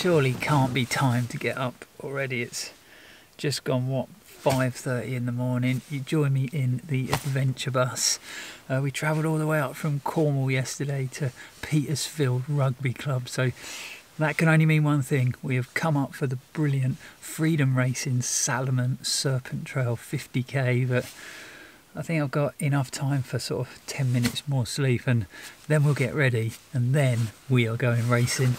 Surely can't be time to get up already. It's just gone what 5:30 in the morning. You join me in the adventure bus. Uh, we travelled all the way up from Cornwall yesterday to Petersfield Rugby Club. So that can only mean one thing. We have come up for the brilliant Freedom Racing Salomon Serpent Trail 50k that I think I've got enough time for sort of 10 minutes more sleep and then we'll get ready and then we are going racing.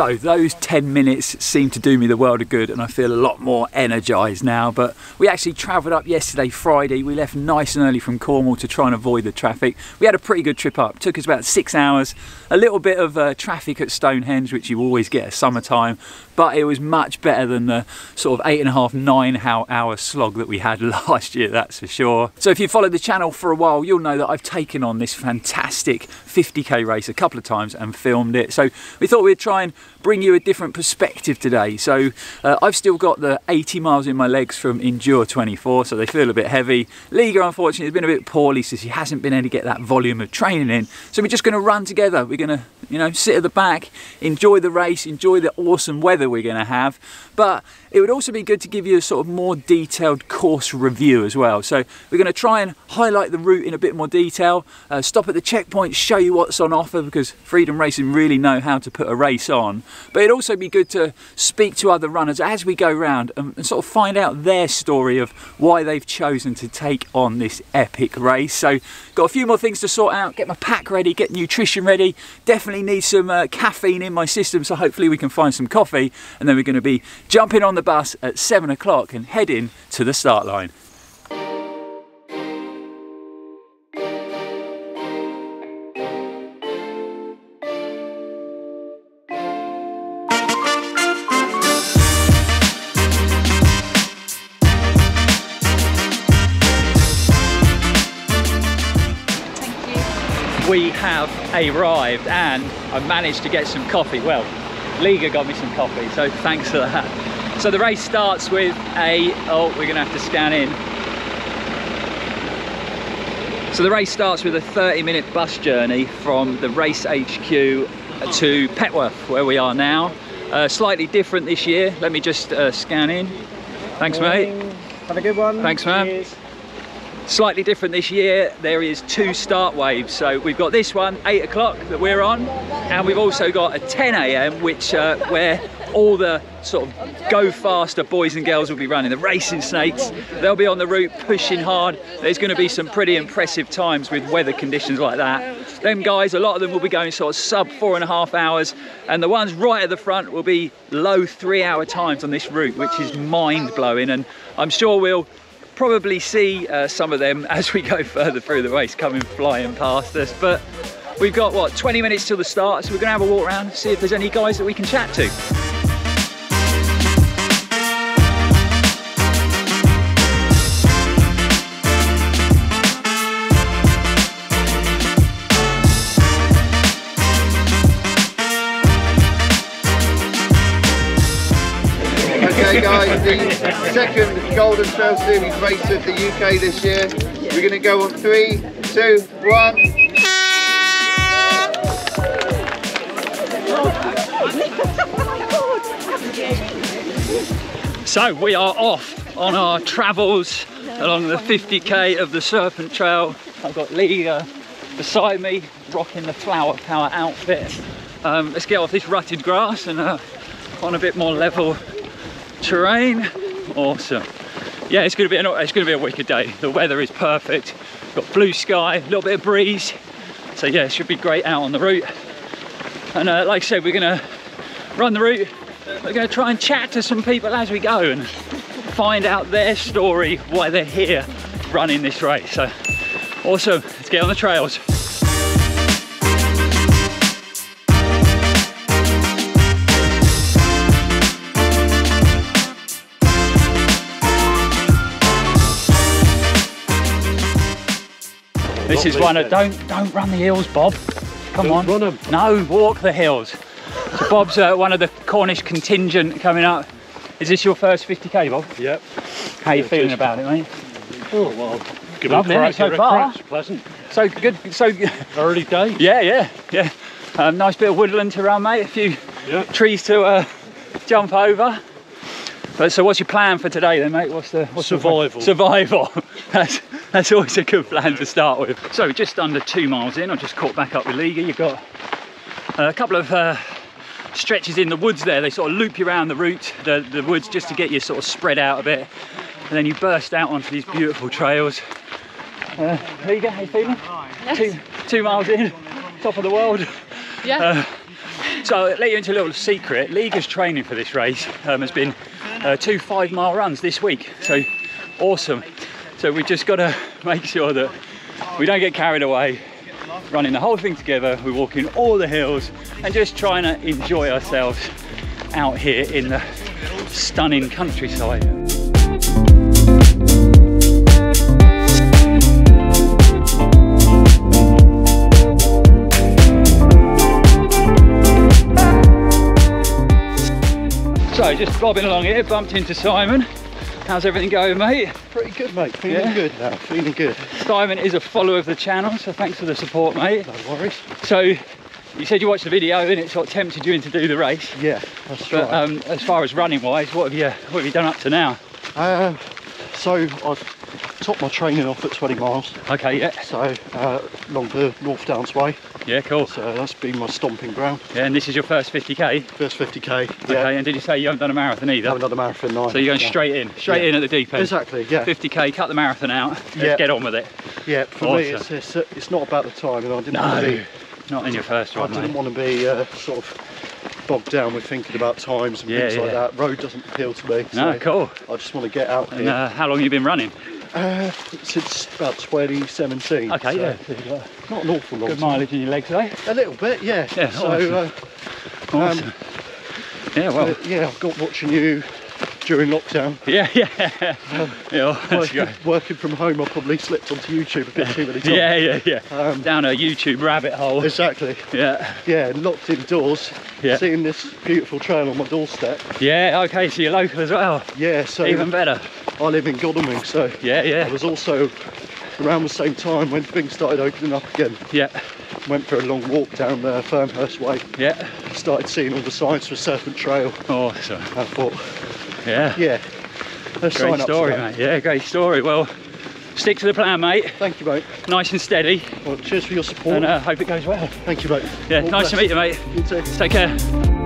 So those 10 minutes seem to do me the world of good and I feel a lot more energised now. But we actually travelled up yesterday, Friday. We left nice and early from Cornwall to try and avoid the traffic. We had a pretty good trip up. Took us about six hours. A little bit of uh, traffic at Stonehenge, which you always get at summertime, but it was much better than the sort of eight and a half, nine hour slog that we had last year, that's for sure. So if you followed the channel for a while, you'll know that I've taken on this fantastic 50k race a couple of times and filmed it. So we thought we'd try and bring you a different perspective today. So uh, I've still got the 80 miles in my legs from Endure 24, so they feel a bit heavy. Liga, unfortunately, has been a bit poorly, so she hasn't been able to get that volume of training in. So we're just going to run together. We're going to, you know, sit at the back, enjoy the race, enjoy the awesome weather we're going to have. But it would also be good to give you a sort of more detailed course review as well. So we're going to try and highlight the route in a bit more detail, uh, stop at the checkpoint, show you what's on offer because Freedom Racing really know how to put a race on. But it'd also be good to speak to other runners as we go round and, and sort of find out their story of why they've chosen to take on this epic race. So got a few more things to sort out, get my pack ready, get nutrition ready. Definitely need some uh, caffeine in my system, so hopefully we can find some coffee and then we're going to be jumping on the bus at seven o'clock and head in to the start line. we have arrived and I managed to get some coffee. Well, Liga got me some coffee, so thanks for that. So the race starts with a, oh, we're gonna have to scan in. So the race starts with a 30 minute bus journey from the race HQ to Petworth, where we are now. Uh, slightly different this year. Let me just uh, scan in. Thanks, mate. Have a good one. Thanks, man. Slightly different this year, there is two start waves. So we've got this one, eight o'clock that we're on, and we've also got a 10 a.m. which uh, where all the sort of go faster boys and girls will be running. The racing snakes, they'll be on the route pushing hard. There's going to be some pretty impressive times with weather conditions like that. Them guys, a lot of them will be going sort of sub four and a half hours, and the ones right at the front will be low three hour times on this route, which is mind blowing. And I'm sure we'll probably see uh, some of them as we go further through the race coming flying past us. But we've got, what, 20 minutes till the start, so we're gonna have a walk around, see if there's any guys that we can chat to. Second Golden Trail Series race of the UK this year. We're going to go on three, two, one. So we are off on our travels along the 50k of the Serpent Trail. I've got Lee uh, beside me, rocking the Flower Power outfit. Um, let's get off this rutted grass and uh, on a bit more level terrain. Awesome. Yeah it's gonna be an, it's gonna be a wicked day. The weather is perfect. Got blue sky a little bit of breeze. So yeah it should be great out on the route. And uh, like I said we're gonna run the route. We're gonna try and chat to some people as we go and find out their story why they're here running this race. So awesome. Let's get on the trails This is one of don't don't run the hills, Bob. Come don't on. Run them. No, walk the hills. So Bob's uh, one of the Cornish contingent coming up. Is this your first 50k, Bob? Yep. How you feeling about it, mate? Oh well. Give Lovely, it a isn't it, crack. so give it a far? crack. Pleasant. So good, so Early days. yeah, yeah, yeah. Um, nice bit of woodland to run, mate. A few Yeah. trees to uh, jump over. But so, what's your plan for today, then, mate? What's the what's your plan? Survival. Survival. that's that's always a good plan to start with. So, just under two miles in, I just caught back up with Liga. You've got a couple of uh, stretches in the woods there. They sort of loop you around the route, the the woods, just to get you sort of spread out a bit, and then you burst out onto these beautiful trails. Uh, Liga, how are you feeling? Two two miles in, top of the world. Yeah. So I'll let you into a little secret. Liga's training for this race um, has been uh, two five mile runs this week. So awesome. So we've just got to make sure that we don't get carried away. Running the whole thing together, we're walking all the hills and just trying to enjoy ourselves out here in the stunning countryside. So just bobbing along here, bumped into Simon. How's everything going, mate? Pretty good, mate. Feeling Yeah? good now. Feeling good. Simon is a follower of the channel, so thanks for the support, mate. No worries. So you said you watched the video and it sort of tempted you into do the race. Yeah, that's But right. um, as far as running wise, what have you what have you done up to now? Uh, so I've topped my training off at 20 miles. Okay, yeah, So uh, along the North Downs Way. yeah, cool. So that's been my stomping ground. Yeah, and this is your first 50k. First 50k. Okay, Yeah. and did you say you haven't done a marathon either? I Haven't done a marathon nine. So you're going yeah. straight in, straight Yeah. in at the deep end. Exactly. Yeah. 50k, cut the marathon out. Yeah. get on with it. Yeah. For me, it's, it's it's not about the time, and I didn't want to be. not in your first I didn't mate. want to be uh, sort of bogged down with thinking about times and Yeah, things like that. Road doesn't appeal to me. No, so cool. I just want to get out And uh, how long have you been running? Uh, since about 2017. Okay, so yeah. Not an awful long Good time. mileage in your legs, eh? A little bit, yeah. Yeah, so, awesome. uh, Awesome. yeah, well, uh, yeah, I've got watching you during lockdown. yeah, yeah. yeah, that's Working, working from home, I probably slipped onto YouTube a bit too many times. Yeah, yeah, yeah. Um, Down a YouTube rabbit hole. Exactly. Yeah, Yeah, locked indoors, Yeah. seeing this beautiful trail on my doorstep. yeah. Okay, so you're local as well. Yeah, so Even better. I live in Godalming, so Yeah, I yeah, was also around the same time when things started opening up again. yeah, Went for a long walk down the Fernhurst Way, yeah. started seeing all the signs for Serpent Trail. Awesome. I thought, Yeah. yeah, let's Great story, mate. Yeah, great story. Well, stick to the plan, mate. Thank you, mate. Nice and steady, Well, cheers for your support. and uh, hope it goes well. Thank you, mate. Yeah, All nice to meet you, mate. You too. Take care.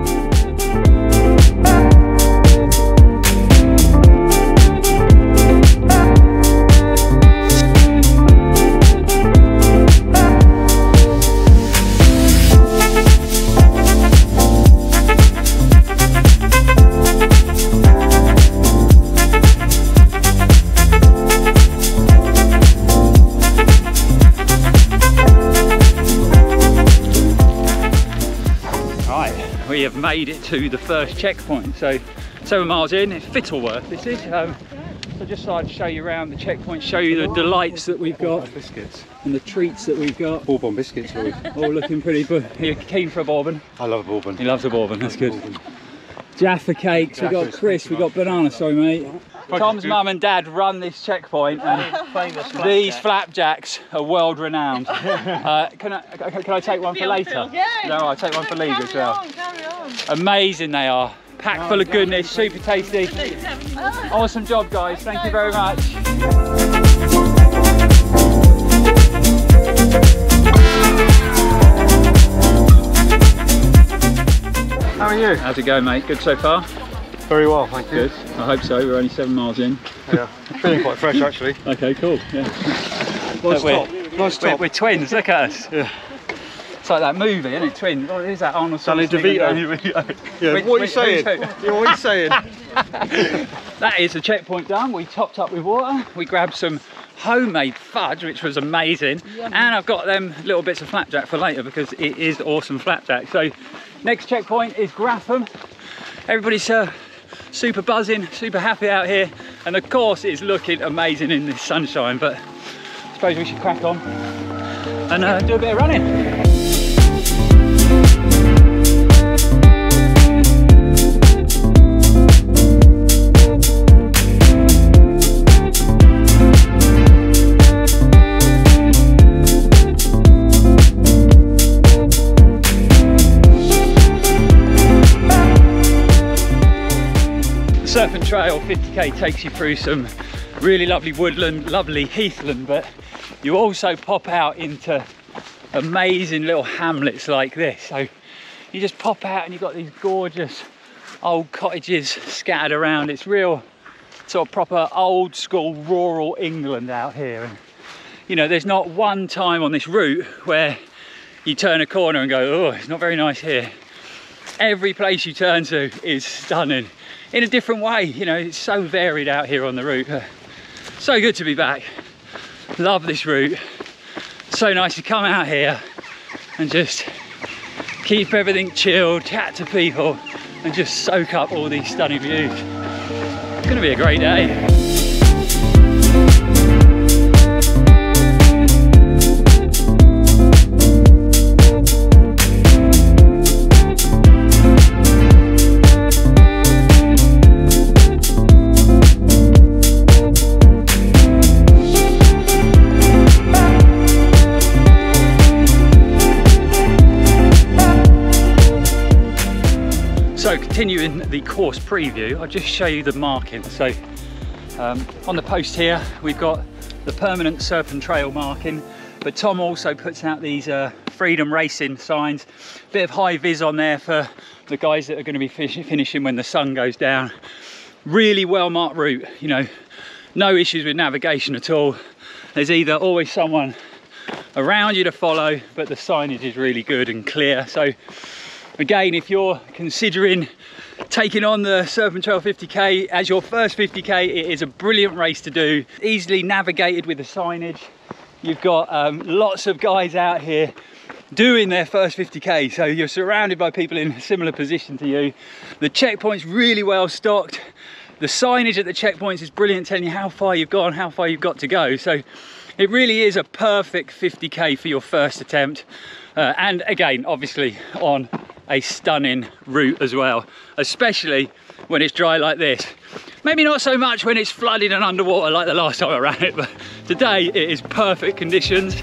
Have made it to the first checkpoint. So, seven miles in, it's Fittleworth. This is. Um, so just thought I'd show you around the checkpoint, show you the delights that we've got Biscuits. and the treats that we've got. Bourbon biscuits. Louis. All looking pretty good. You're keen for a bourbon? I love a bourbon. He loves a bourbon. That's good. Jaffa cakes. We've got Chris. We've got banana. Sorry, mate. Tom's mum and dad run this checkpoint, and these flapjacks are world renowned. uh, can I can I take one for later? Yeah. No, I'll take one for League as well. on, carry on. Amazing they are. Packed full of goodness, super tasty. Awesome job, guys. Thank you very much. How are you? How's it going, mate? Good so far? Very well, thank you. Good. I hope so. We're only seven miles in. Yeah, feeling quite fresh actually. Okay, cool. Yeah. Nice we're- top. Nice We're, we're twins. Look at us. Yeah. It's like that movie, isn't it? Twins. What is that? Arnold Danny Schwarzenegger DeVito. and Danny DeVito. Yeah, Which- what are you which- saying? who's Yeah, what are you saying? That is the checkpoint done. We topped up with water. We grabbed some homemade fudge, which was amazing. And I've got them little bits of flapjack for later because it is awesome flapjack. So next checkpoint is Graffham. Everybody's uh, super buzzing, super happy out here. And of course it's looking amazing in this sunshine, but I suppose we should crack on and uh, do a bit of running. Serpent Trail 50k takes you through some really lovely woodland, lovely heathland, but you also pop out into amazing little hamlets like this. So you just pop out and you've got these gorgeous old cottages scattered around. It's real sort of proper old school rural England out here. And you know, there's not one time on this route where you turn a corner and go, oh, it's not very nice here. Every place you turn to is stunning in a different way. You know, it's so varied out here on the route. So good to be back. Love this route. So nice to come out here and just keep everything chilled, chat to people, and just soak up all these stunning views. It's gonna be a great day. Continuing the course preview, I'll just show you the marking. So um, on the post here, we've got the permanent Serpent Trail marking, but Tom also puts out these uh, Freedom Racing signs. Bit of high vis on there for the guys that are gonna be finish finishing when the sun goes down. Really well marked route, you know, no issues with navigation at all. There's either always someone around you to follow, but the signage is really good and clear. So again if you're considering taking on the Serpent Trail 50k as your first 50k it is a brilliant race to do. Easily navigated with the signage. You've got um, lots of guys out here doing their first 50k so you're surrounded by people in a similar position to you. The checkpoints really well stocked. The signage at the checkpoints is brilliant telling you how far you've gone how far you've got to go. So it really is a perfect 50k for your first attempt. Uh, and again obviously on a stunning route as well, especially when it's dry like this. Maybe not so much when it's flooded and underwater like the last time I ran it, but today it is perfect conditions.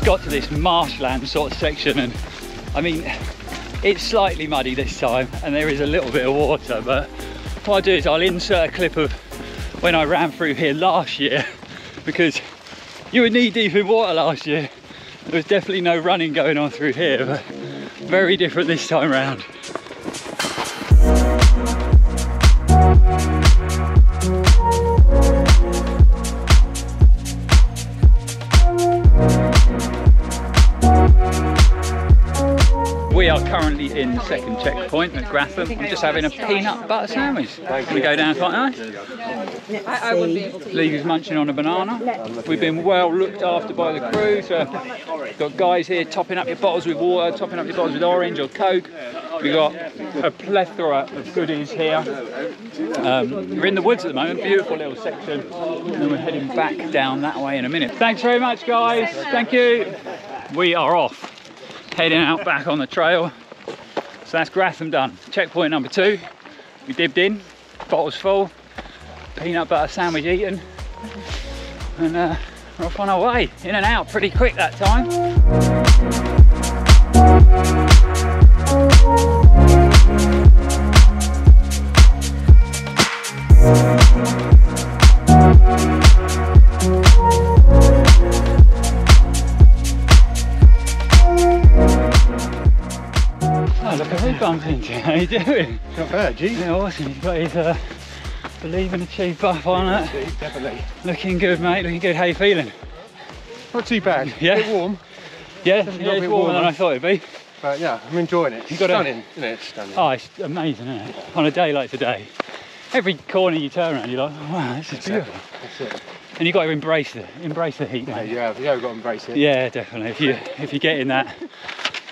Just got to this marshland sort of section and I mean it's slightly muddy this time and there is a little bit of water but what I'll do is I'll insert a clip of when I ran through here last year because you were knee deep in water last year. There was definitely no running going on through here but very different this time around in the second checkpoint at Graffham. I'm just having a peanut butter sandwich. We go down quite nice. I, I would be able to. Lee's munching on a banana. We've been well looked after by the crew. So got guys here topping up your bottles with water, topping up your bottles with orange or Coke. We've got a plethora of goodies here. Um, we're in the woods at the moment, beautiful little section. And then we're heading back down that way in a minute. Thanks very much guys, thank you. We are off, heading out back on the trail. So that's Graffham done. Checkpoint number two, we dibbed in, bottles full, peanut butter sandwich eaten, and uh, we're off on our way, in and out pretty quick that time. Bumped into. How you doing? Not bad, gee. Yeah, awesome. He's got his uh, Believe and Achieve buff on it. Definitely. Looking good, mate. Looking good. How you feeling? Not too bad. Yeah. A bit warm, Yeah, yeah a it's bit warmer than. I thought it'd be. but yeah, I'm enjoying it. You got a- stunning, isn't it? It's stunning. Oh, it's amazing, isn't it? On a day like today, every corner you turn around, you're like, oh, wow, this is beautiful. That's it. And you've got to embrace the embrace the heat, Yeah, mate. you have. You have got to embrace it. Yeah, definitely. If you if you get in that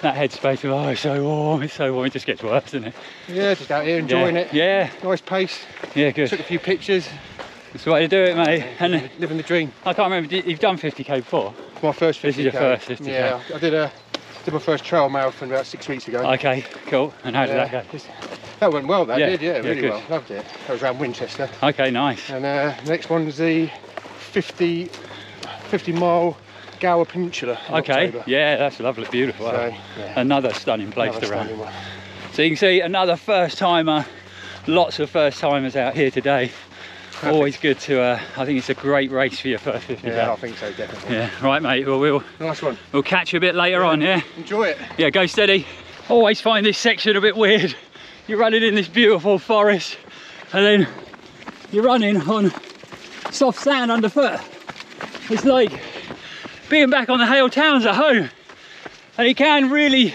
that headspace of oh, it's so warm, it's so warm, it just gets worse, doesn't it? Yeah, just out here enjoying yeah. it. Yeah, Nice pace. yeah, good. Took a few pictures. That's the way to do it, mate. And Living the dream. I can't remember, you've done 50k before? My first 50k. This is your first 50K. Yeah, I did a did my first trail marathon about six weeks ago. Okay, cool. And how did Yeah, that go? That went well. That Yeah, did. Yeah, really good. well. Loved it. That was around Winchester. Okay, nice. And uh, next one was the 50, 50 mile Gower Peninsula. in Okay, October. yeah, that's lovely, beautiful. So, yeah. Another stunning place Another to run. one. So you can see another first timer, lots of first timers out here today. Always good to, uh, I think it's a great race for your first 50 Yeah, I think so, definitely. Yeah, right mate, well we'll, Nice one. we'll catch you a bit later on, yeah? Enjoy it. Yeah, go steady. Always find this section a bit weird. You're running in this beautiful forest and then you're running on soft sand underfoot. It's like being back on the Hayle Towans at home. And it can really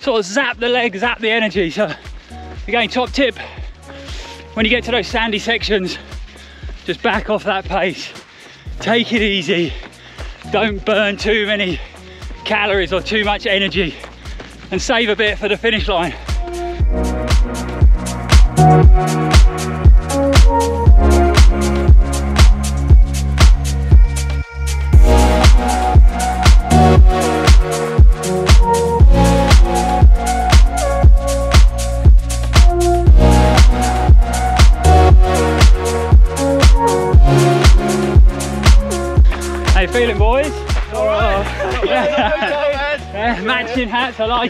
sort of zap the legs, zap the energy. So again, top tip, when you get to those sandy sections, just back off that pace. Take it easy. Don't burn too many calories or too much energy and save a bit for the finish line.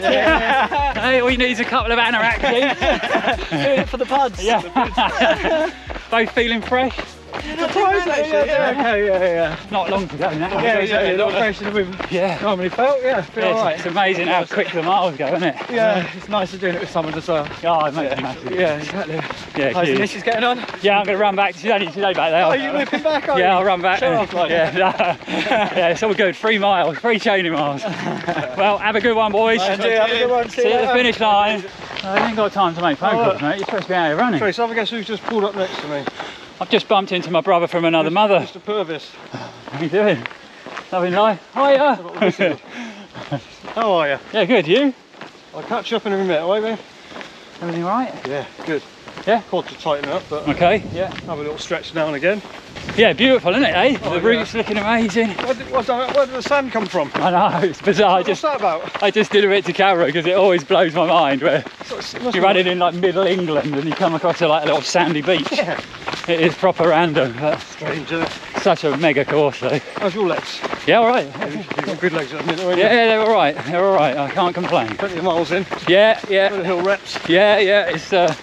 Hats, I like it. hey, all you need is a couple of anorak sheets. Doing it for the puds. Yeah. Both feeling fresh? Surprised actually. Yeah, yeah, yeah. Not long to go now. Yeah, exactly. Not fresher than we've Yeah. normally felt. Yeah, feel Yeah, it's, alright. it's amazing how quick the miles go, isn't it? Yeah, it's nice to doing it with someone as well. Oh, it makes a massive. Yeah, exactly. Yeah, How's the huge. missus getting on? Yeah, I'm going to run back. She's only today back there. Are you whipping back? Are Yeah, you? I'll run back. Like yeah, no. yeah, it's all good. Three miles, three chaining miles. well, have a good one, boys. Do have a good one. See you at the finish line. Oh, I ain't got time to make phone calls, oh. mate. You're supposed to be out here running. Trace, have a guess who's just pulled up next to me? I've just bumped into my brother from another mother. Mr. Purvis. How are you doing? Loving life. Hiya. How are you? yeah, good. You? I'll catch you up in a minute, won't we? Everything right? Yeah, good. Yeah? Quad to tighten up, but Okay. Yeah. have a little stretch now and again. Yeah, beautiful, isn't it? Eh? Oh, the route's looking amazing. Where did, where did the sand come from? I know it's bizarre. What's just that about? I just did a bit to camera because it always blows my mind where you're running in like middle England and you come across a, like a little sandy beach. Yeah. It is proper random, Strange, isn't it? such a mega course though. How's your legs? Yeah, all right. You've got good legs at the minute, haven't you? Yeah, they're all right. They're all right. I can't complain. Plenty of miles in. Yeah, yeah, of hill reps. yeah, yeah. It's uh,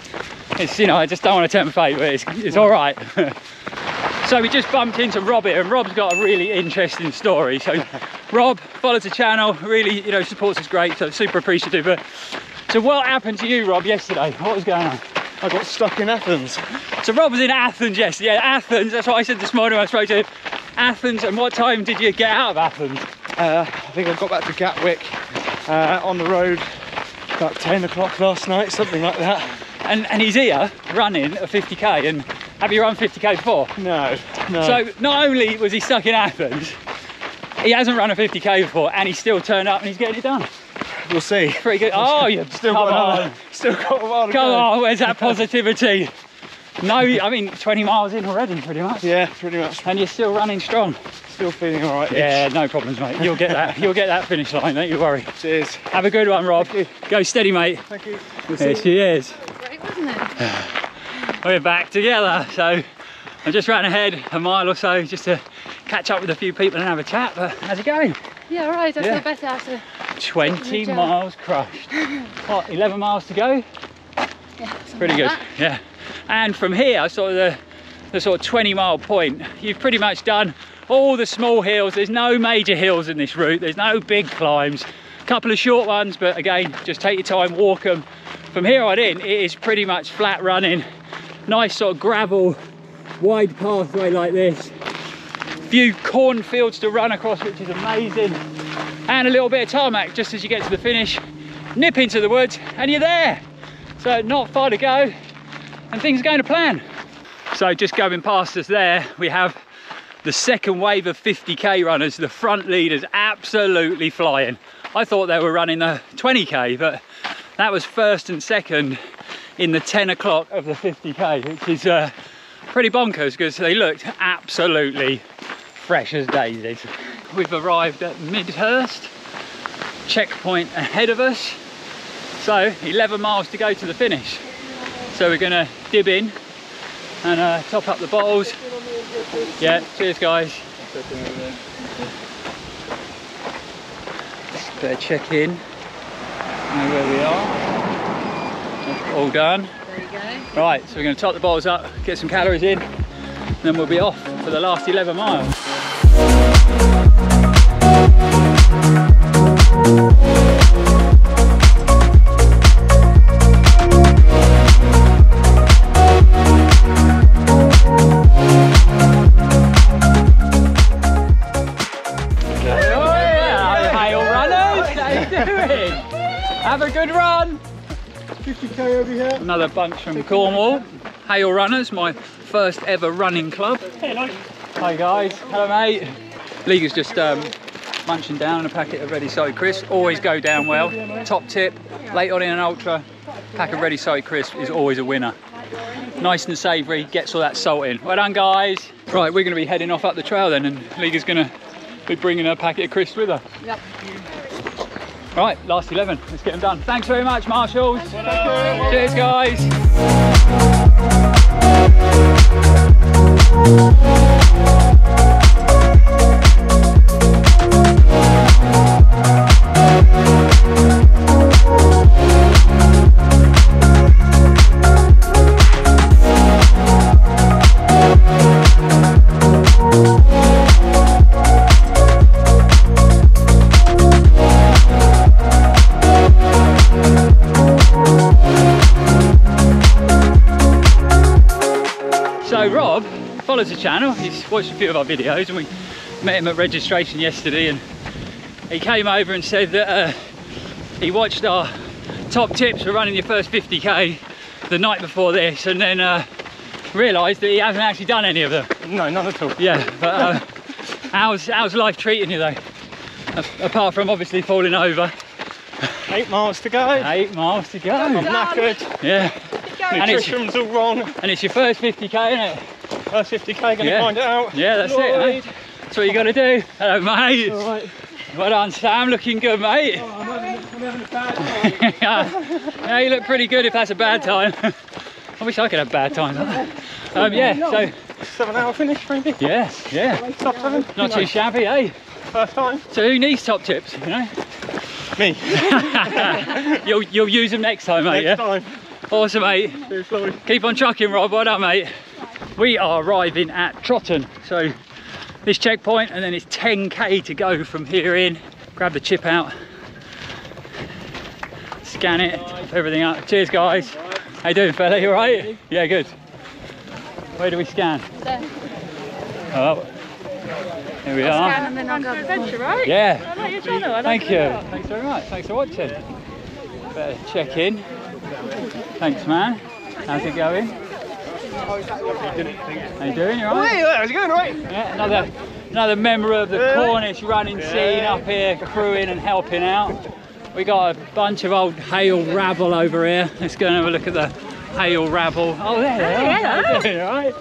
it's you know I just don't want to tempt fate, but it's it's all right. so we just bumped into Rob and Rob's got a really interesting story. So Rob follows the channel, really you know supports us great, so super appreciative. But so what happened to you, Rob, yesterday? What was going on? I got stuck in Athens. So Rob was in Athens yesterday. Yeah, Athens. That's what I said this morning when I spoke to him. Athens. And what time did you get out of Athens? Uh, I think I got back to Gatwick uh, on the road about 10 o'clock last night, something like that. And and he's here running a 50k. And have you run 50k before? No, no. So not only was he stuck in Athens, he hasn't run a 50k before, and he still turned up and he's getting it done. we'll see. Pretty good. Oh, you Still come got on, Still got a while to come go. on. Where's that positivity? No, I mean 20 miles in already, pretty much. Yeah, pretty much. And you're still running strong. Still feeling all right. Yeah, no problems, mate. You'll get that. You'll get that finish line. Don't you worry. Cheers. Have a good one, Rob. Go steady, mate. Thank you. There she is. Wasn't it? We're back together. So I just ran ahead a mile or so just to catch up with a few people and have a chat. But how's it going? Yeah, all right. I Yeah. feel better after. 20 miles crushed. What, 11 miles to go? Yeah, Pretty like good. that. Yeah. And from here, sort of the, the sort of 20 mile point, you've pretty much done all the small hills. There's no major hills in this route. There's no big climbs. A couple of short ones, but again, just take your time, walk them. From here on in, it is pretty much flat running. Nice sort of gravel, wide pathway like this. Few cornfields to run across, which is amazing. And a little bit of tarmac just as you get to the finish. Nip into the woods and you're there. So not far to go and things are going to plan. So just going past us there, we have the second wave of 50k runners. The front leaders absolutely flying. I thought they were running the 20k, but that was first and second in the 10 o'clock of the 50k, which is uh, pretty bonkers because they looked absolutely fresh as daisies. we've arrived at Midhurst. Checkpoint ahead of us. So 11 miles to go to the finish. So we're gonna dib in and uh, top up the bottles. Yeah, cheers guys. Better check in. Know where we are. All done. There you go. Right, so we're going to top the bottles up, get some calories in, then we'll be off for the last 11 miles. 50k over here. Another bunch from Cornwall. Hayle Runners, my first ever running club. Hello. Hi guys. Hello mate. Liga's just um, munching down a packet of ready salted crisps. Always go down well. Top tip, late on in an ultra, pack of ready salted crisps is always a winner. Nice and savoury, gets all that salt in. Well done guys. Right, we're going to be heading off up the trail then and Liga's going to be bringing a packet of crisps with her. Yep. Right, last 11. Let's get them done. Thanks very much, marshals. Cheers, guys. Watched a few of our videos, and we met him at registration yesterday. And he came over and said that uh, he watched our top tips for running your first 50k the night before this, and then uh, realised that he hasn't actually done any of them. No, none at all. Yeah, but uh, how's how's life treating you though? Apart from obviously falling over, Eight miles to go. eight miles to go. I'm knackered. Yeah, And it's- Nutrition's all wrong. and it's your first 50k, isn't it? First 50k, gonna Yeah. find it out. Yeah, that's it. Mate. That's what you got to do. Hello, mate. All right. Well done, Sam. Looking good, mate. I'm having, I'm having a bad time. yeah, you look pretty good if that's a bad time. I wish I could have bad times. Um, yeah, so Seven hour finish, maybe. yes, yeah, Top seven. not too shabby, eh? First time. So who needs top tips? You know, Me. you'll you'll use them next time, mate. Next Yeah, time. awesome, mate. Cheers, Keep on trucking, Rob. Well done, mate. We are arriving at Trotton. So this checkpoint, and then it's 10k to go from here in. Grab the chip out, scan it, top everything up. Cheers, guys. How you doing, fella? You all right? Yeah, good. Where do we scan? There. Oh, here we Scan are. and then I'll go. Adventure, right? Yeah. I like your channel. I like Thank you. a. Thanks very much. Thanks for watching. Better check in. Thanks, man. How's it going? How you doing? You all right? Hey, how's it going, right? Yeah, another another member of the Yeah. Cornish running scene up here, crewing and helping out. We got a bunch of old Hayle rabble over here. Let's go and have a look at the Hayle rabble. Oh, there they are. How you doing, all right?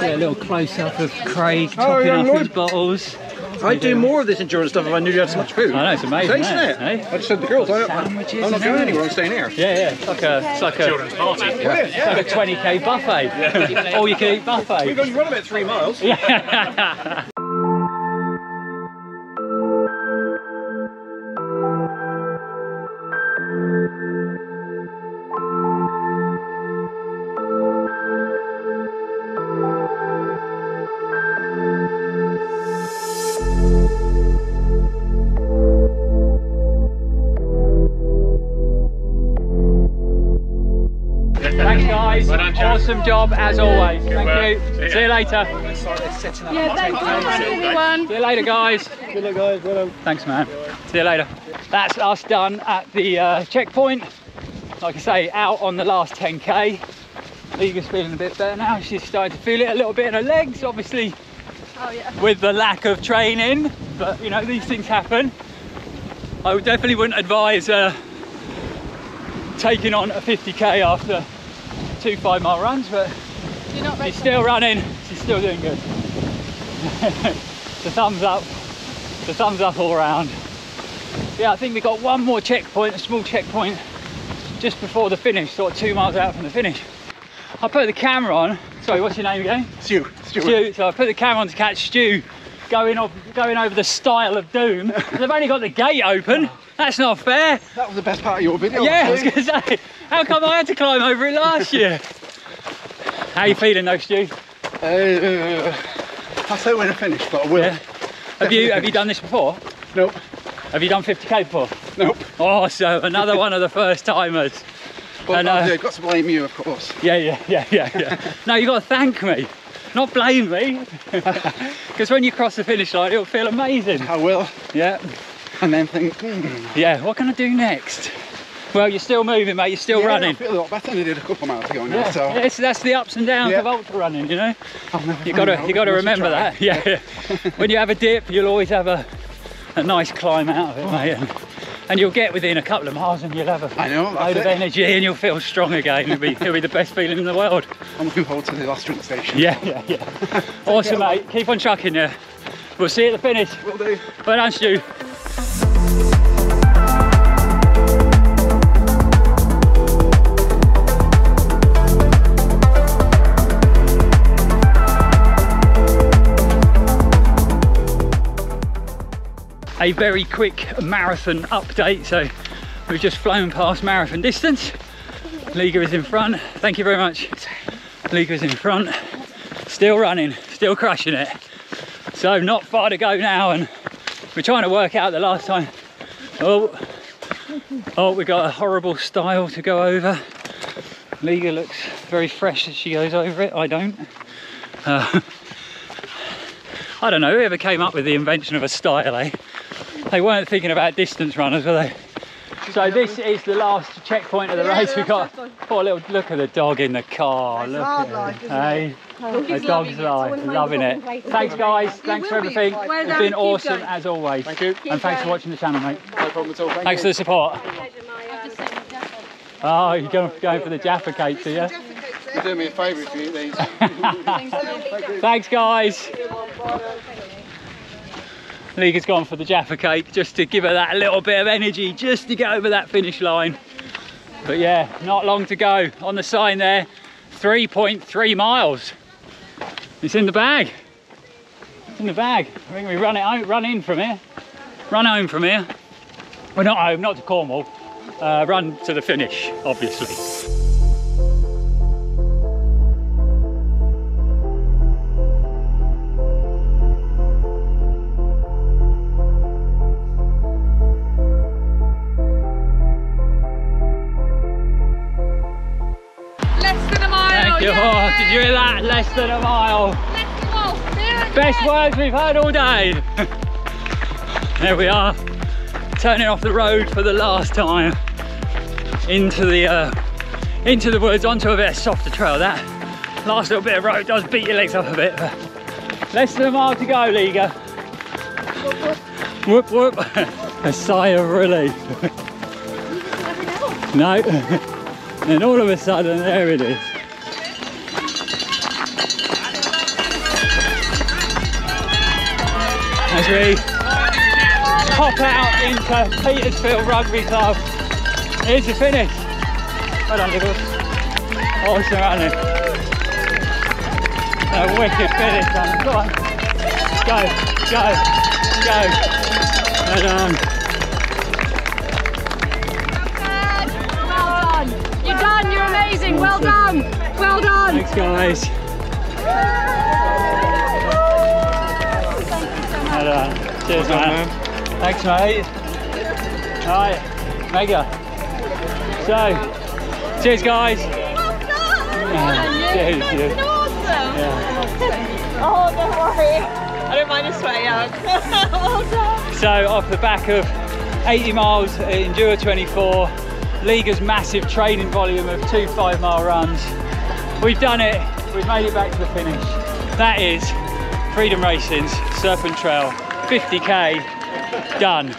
Get a little close up of Craig oh, topping yeah, up his bottles. I'd do more of this endurance stuff if I knew you had so much food. I know it's amazing, Isn't isn't it? it? Eh? I just said to the girls, I, Sandwiches I'm not going anywhere, I'm staying here. Yeah, yeah. It's like a it's like a children's party. It's like a 20k buffet. All you can eat buffet. You run about three miles. awesome job as always. Thank you. See you later. Yeah, thanks for everyone. See you later guys. Good luck, guys. Well done. Thanks man. See you later. That's us done at the uh, checkpoint. Like I say, out on the last 10k. Liga's feeling a bit better now. She's starting to feel it a little bit in her legs, obviously Oh, yeah. with the lack of training. But you know, these things happen. I would definitely wouldn't advise uh, taking on a 50k after two five mile runs, but You're not she's still running. She's still doing good. the thumbs up, the thumbs up all round. Yeah, I think we got one more checkpoint, a small checkpoint, just before the finish, sort of two miles out from the finish. I put the camera on. Sorry, what's your name again? Stu, Stu. Stu. So I put the camera on to catch Stu going off, going over the stile of Doom. They've only got the gate open. That's not fair. That was the best part of your video. Yeah, I was going to say, how come I had to climb over it last year? How you feeling though, Stu? Uh, I'll say when I finish, but I will. Yeah. Have you have you done this before? Nope, Have you done 50k before? nope. Oh, so another one of the first timers. But And, uh, I've got to blame you, of course. Yeah, yeah, yeah, yeah, yeah. no, you got to thank me, not blame me. Because when you cross the finish line, it'll feel amazing. I will. Yeah, And then think, hmm, yeah. What can I do next? Well, you're still moving, mate. You're still yeah, I running. feel a lot better than I did a couple of miles ago now. Yeah, So it's, that's the ups and downs Yeah. of ultra running, you know. You gotta, you gotta remember that. Yeah. yeah. when you have a dip, you'll always have a, a nice climb out of it, mate. And, and you'll get within a couple of miles, and you'll have a I know, load of it. energy, and you'll feel strong again. It'll be, it'll be the best feeling in the world. I'm looking forward to the last drink station. Yeah, yeah, yeah. awesome, mate. Keep on chucking, yeah. We'll see you at the finish. We'll do. Well done, Stu. A very quick marathon update. So we've just flown past marathon distance. Liga is in front. Thank you very much. Liga is in front. Still running, still crushing it. So not far to go now, and we're trying to work out the last time. Oh, oh, we got a horrible stile to go over. Liga looks very fresh as she goes over it. I don't. Uh, I don't know. Whoever came up with the invention of a stile, eh? They weren't thinking about distance runners, were they? So this is the last checkpoint of the race. We got. Oh, little look at the dog in the car. look at him. Hey, the dog's life, loving it. Thanks, guys. Thanks for everything. It's been awesome as always. Thank you. And thanks for watching the channel, mate. No problem at all. Thank Thanks for the support. Oh, you're going, going for the Jaffa cakes, are you? You do me a favour if you eat these. Thanks, guys. Liga's gone for the Jaffa cake just to give her that little bit of energy, just to get over that finish line. But yeah, not long to go. On the sign there, 3.3 miles. It's in the bag. It's in the bag. I think we run it out, run in from here. Run home from here. Well, not home, not to Cornwall. Uh, run to the finish, obviously. Less than a mile. Let's go. Here it Best words we've heard all day. there we are, turning off the road for the last time into the uh, into the woods onto a bit of softer trail. That last little bit of road does beat your legs up a bit. But less than a mile to go, Liga. Whoop whoop. a sigh of relief. no. and all of a sudden, there it is. As we pop out into Petersfield Rugby Club. Here's the finish. Well done, Nicholas. Awesome running. A wicked finish, man. Go on. Go, go, go. Well done. Well done. You're done. You're amazing. Well done. Well done. Thanks, guys. Well done. Cheers, man. Thanks, mate. Alright, mega. So, cheers, guys. Oh, yeah, cheers, cheers. Awesome. Yeah. Oh, don't worry. I don't mind a sweat out. well done. So, off the back of 80 miles at Endure 24, Liga's massive training volume of two five mile runs, we've done it. We've made it back to the finish. That is Freedom Racing's Serpent Trail 50k done.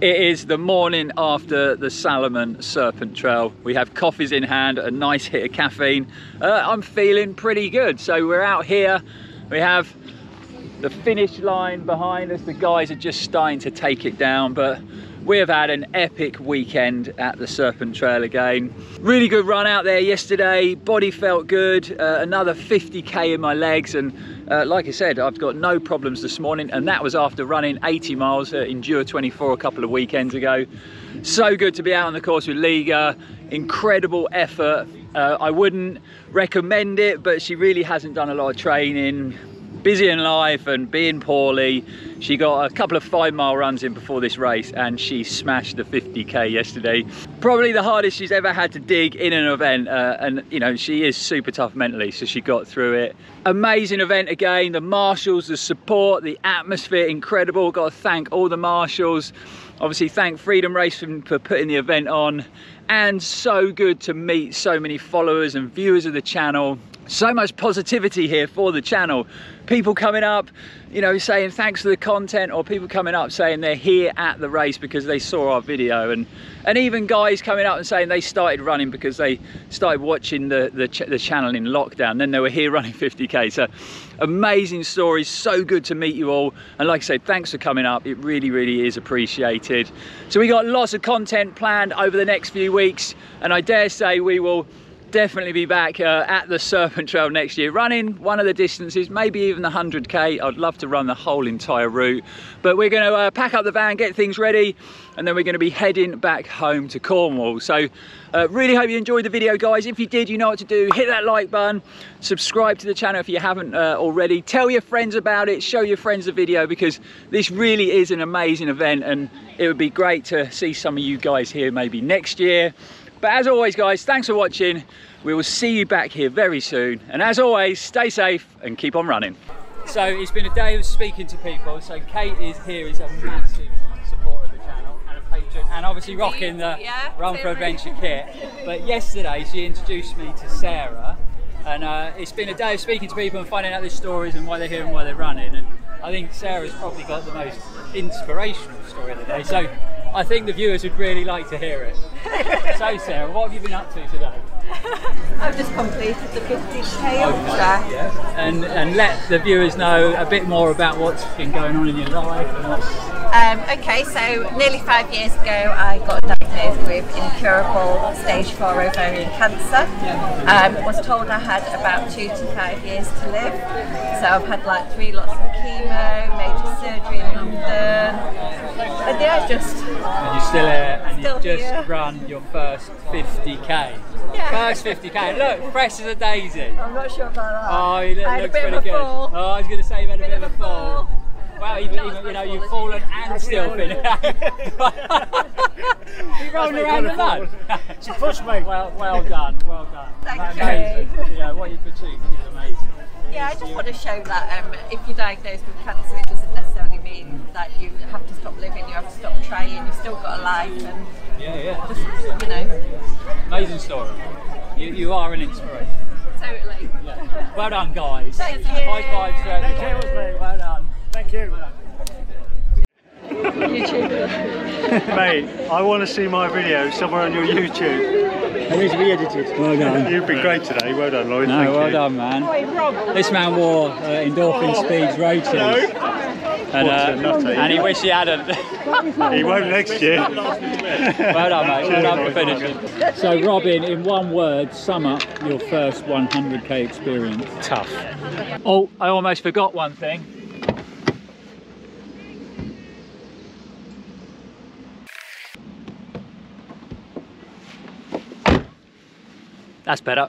It is the morning after the Salomon Serpent Trail. We have coffees in hand, a nice hit of caffeine. Uh, I'm feeling pretty good. So we're out here. We have the finish line behind us. The guys are just starting to take it down, but we have had an epic weekend at the Serpent Trail again. Really good run out there yesterday. Body felt good. Uh, another 50k in my legs, and uh, like I said, I've got no problems this morning. And that was after running 80 miles at Endure 24 a couple of weekends ago. So good to be out on the course with Liga. Incredible effort. Uh, I wouldn't recommend it, but she really hasn't done a lot of training busy in life and being poorly she got a couple of five mile runs in before this race and she smashed the 50k yesterday. Probably the hardest she's ever had to dig in an event uh, and you know she is super tough mentally so she got through it. Amazing event again the marshals the support the atmosphere incredible. Got to thank all the marshals. Obviously thank freedom race for, for putting the event on. And so good to meet so many followers and viewers of the channel so much positivity here for the channel. People coming up you know saying thanks for the content or people coming up saying they're here at the race because they saw our video. And and even guys coming up and saying they started running because they started watching the the, ch the channel in lockdown. Then they were here running 50k so amazing stories so good to meet you all. And like i said thanks for coming up. It really really is appreciated. So we got lots of content planned over the next few weeks. And i dare say we will definitely be back uh, at the Serpent Trail next year, running one of the distances, maybe even the 100k. I'd love to run the whole entire route, but we're going to uh, pack up the van, get things ready, and then we're going to be heading back home to Cornwall. So uh, really hope you enjoyed the video, guys. If you did, you know what to do. Hit that like button, subscribe to the channel if you haven't uh, already. Tell your friends about it, show your friends the video because this really is an amazing event and it would be great to see some of you guys here maybe next year but as always, guys, thanks for watching. We will see you back here very soon. And as always, stay safe and keep on running. So it's been a day of speaking to people. So Kate is here, is a massive supporter of the channel and a patron, and obviously rocking the Yeah, Run for. Adventure kit. But yesterday she introduced me to Sarah, and uh, it's been a day of speaking to people and finding out their stories and why they're here and why they're running. And I think Sarah's probably got the most inspirational story of the day. So I think the viewers would really like to hear it. so Sarah, what have you been up to today? I've just completed the 50k ultra. And and let the viewers know a bit more about what's been going on in your life and what's Um, okay, so nearly five years ago, I got diagnosed with incurable stage four ovarian cancer. Um, was told I had about two to five years to live. So I've had like three lots of chemo, major surgery in London, and yeah, just and you're still here and Still you've just here. run your first 50k. Yeah. First 50k. Look, fresh as a daisy. I'm not sure about that. Oh, you look, I had a looks pretty good. Oh, I was going to say you had a Bit bit, of a fall. fall. Well, even, Not even as you know, you've fallen and still finished. you rolling around the mud. She pushed me. Well, well done, well done. Thank you. amazing. You know, what you've achieved is amazing. Yeah, I just want to show that um, if you're diagnosed with cancer, it doesn't necessarily mean that you have to stop living, you have to stop trying, you've still got a life, and Yeah, yeah. just, you know, Amazing story. You, you are an inspiration. totally. Yeah. Well done, guys. Thank you. High fives to Thank you, everybody. Well done. Thank you. Well. Mate, I want to see my video somewhere on your YouTube. It needs to be edited. Well done. You've been great today. Well done, Lloyd. No, Thank well you. done, man. This man wore uh, endorphin speeds road shoes. And, What's a uh, and he wished he hadn't. He won't next year. well done, mate. Well done for finishing. So, Robin, in one word, sum up your first 100k experience. Tough. Oh, I almost forgot one thing. That's better.